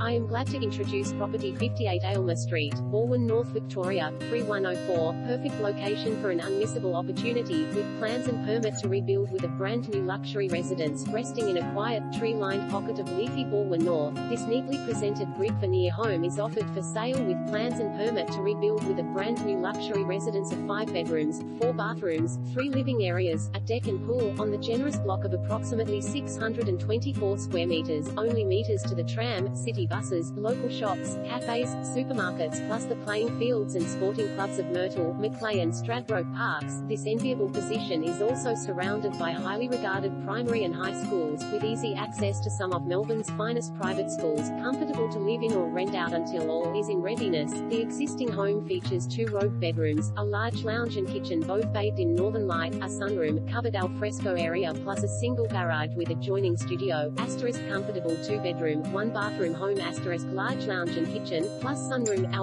I am glad to introduce property 58 Aylmer Street, Balwyn, North Victoria, 3104, perfect location for an unmissable opportunity, with plans and permit to rebuild with a brand new luxury residence, resting in a quiet, tree-lined pocket of leafy Balwyn North. This neatly presented brick veneer home is offered for sale with plans and permit to rebuild with a brand new luxury residence of five bedrooms, four bathrooms, three living areas, a deck and pool, on the generous block of approximately 624 square meters, only meters to the tram, city buses, local shops, cafes, supermarkets, plus the playing fields and sporting clubs of Myrtle, Macleay and Stradbroke Parks. This enviable position is also surrounded by highly regarded primary and high schools, with easy access to some of Melbourne's finest private schools, comfortable to live in or rent out until all is in readiness. The existing home features two robed bedrooms, a large lounge and kitchen both bathed in northern light, a sunroom, covered alfresco area plus a single garage with adjoining studio, asterisk comfortable two-bedroom, one-bathroom home asterisk large lounge and kitchen, plus sunroom, alfresco